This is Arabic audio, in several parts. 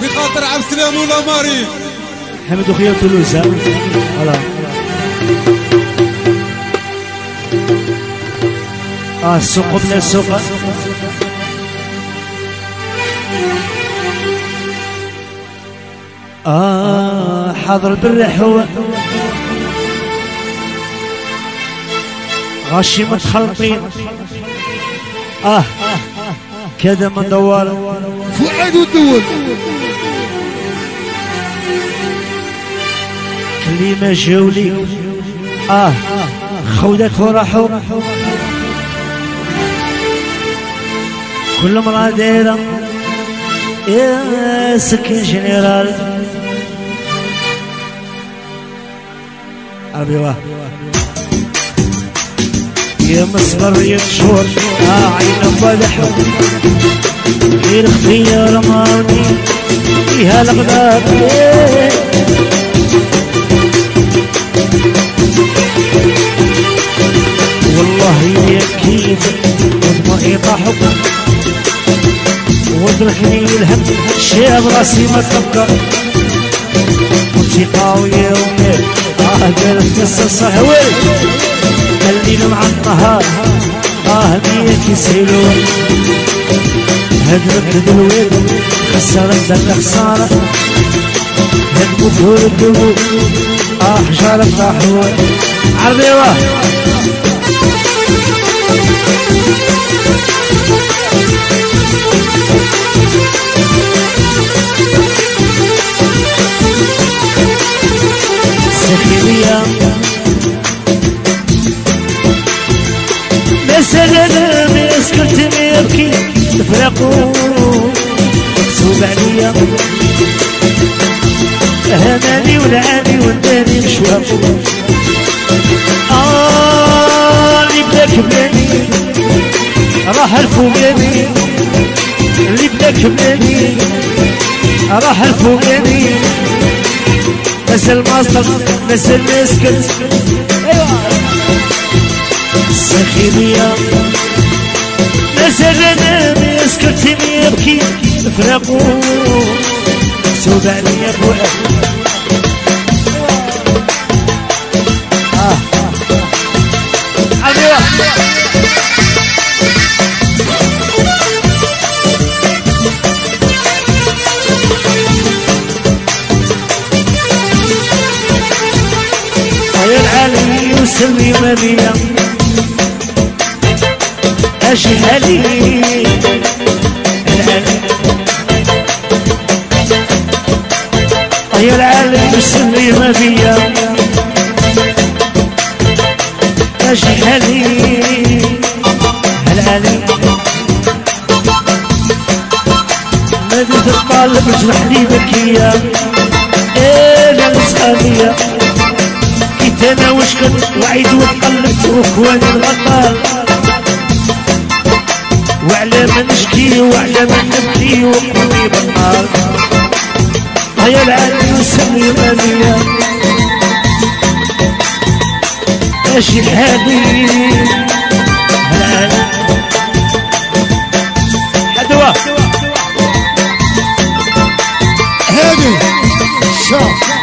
في خاطر عبد السلام والاماري حمد وخيا تولوز فوالا آه السوق بلا السوق. آه حاضر بالريح هو. غاشي متخلطين آه كذا من دوار. فؤاد والدول اللي ما جاولي آه. خودت وراحوا. كل مرة دايرة يا سكن جنرال. عربي واه. يا مصغر يا شهور آه عين فضح غير اختيار ماضي فيها الأقدار والله كيد وضمئي طاحب وادركني الهم شاب راسي ما تفكر موسيقى يومين آه قالت قصة صهوي الليل مع آه مية يسيلون هدرك دلوين خسرت ذاك خسارة هدموا فول الدموع آه حجارة راحوا عربي واه سخيرية تفرقوا مكتوب عليا هناني ولعاني والداني مشواقو آه اللي بلاك بلاني راح الفوقاني اللي بلاك بلاني راح الفوقاني نزل مصر نزل مسكت أيوه سخيرية نزل أنا مسكت يبكي فراقو مكتوب عليا بوعد آه. يا العالي وسمي مبيا أجي اجرح لي بكية لا مسخانية كنت أنا وش كنت وعيد وتقلبت وكوان الغطال وعلى ما نشكي وعلى ما نبكي وقلبي بالنار هيا العالي وسمي غالية ماشي حالي العالي حدوة Show.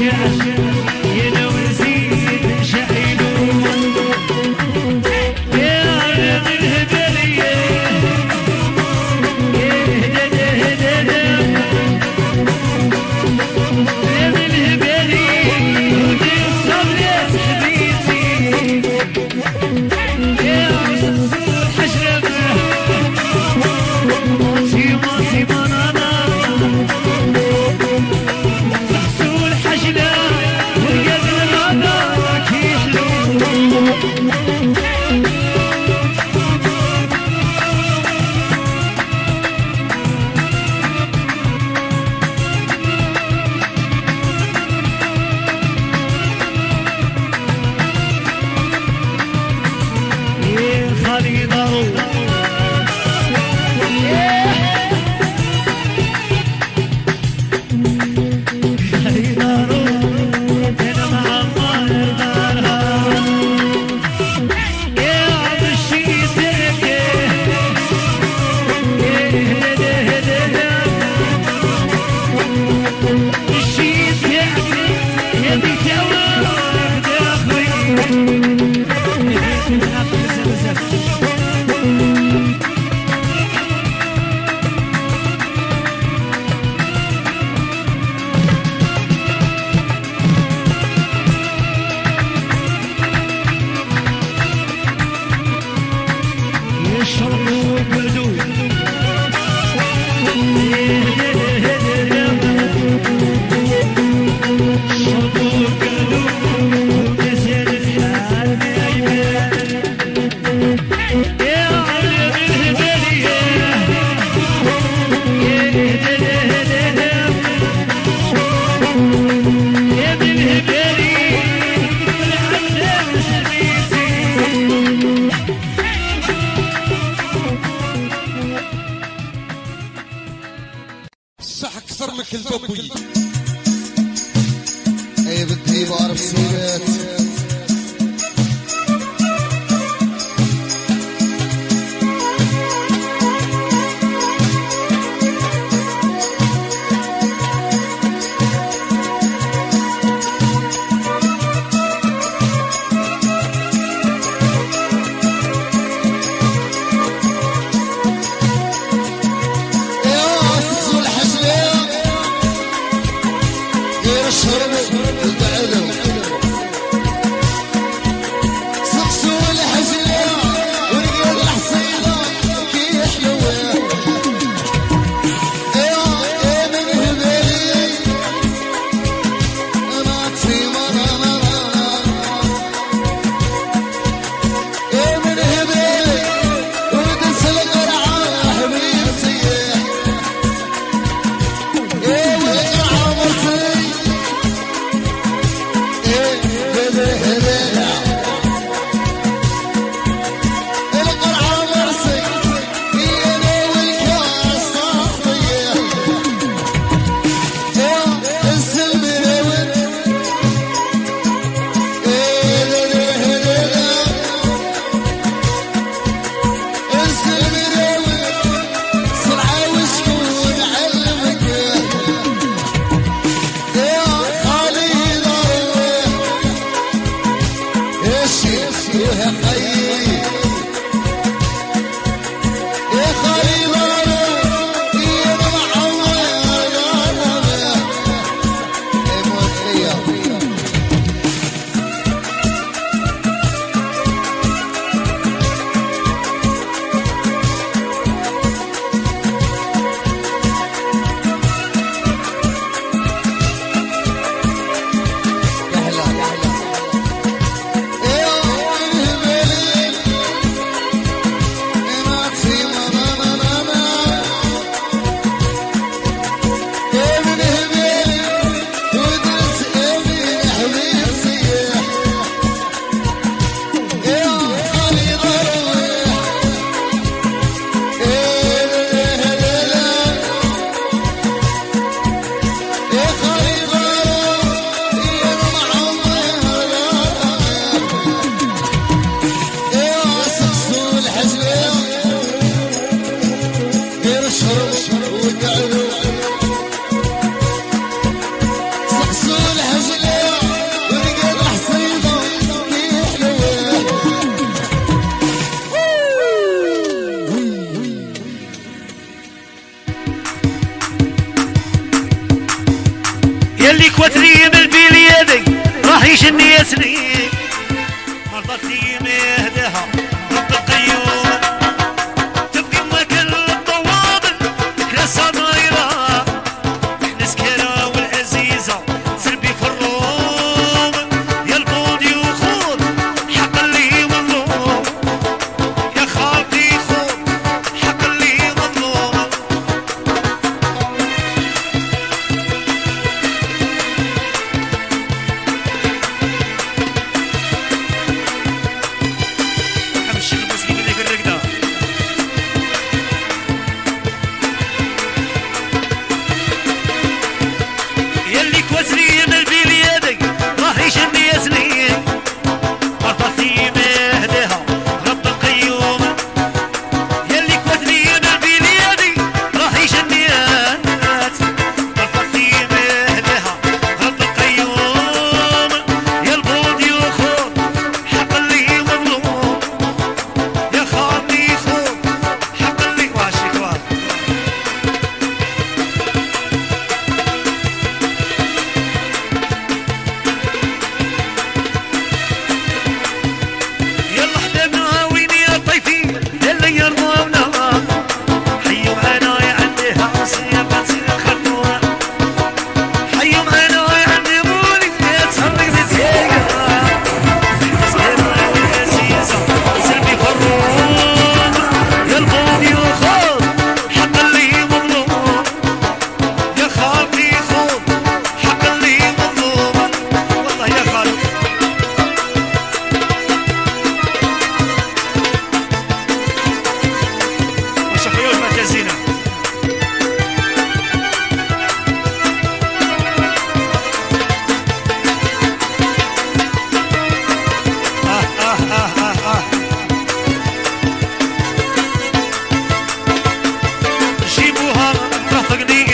Yeah.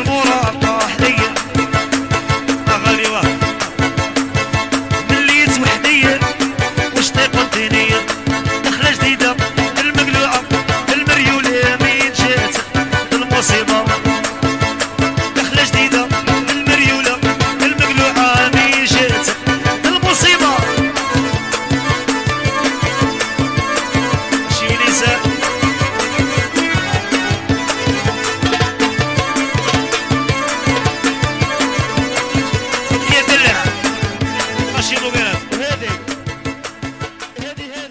المراد